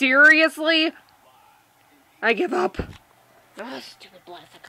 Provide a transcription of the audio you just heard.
Seriously? I give up. Oh, stupid plastic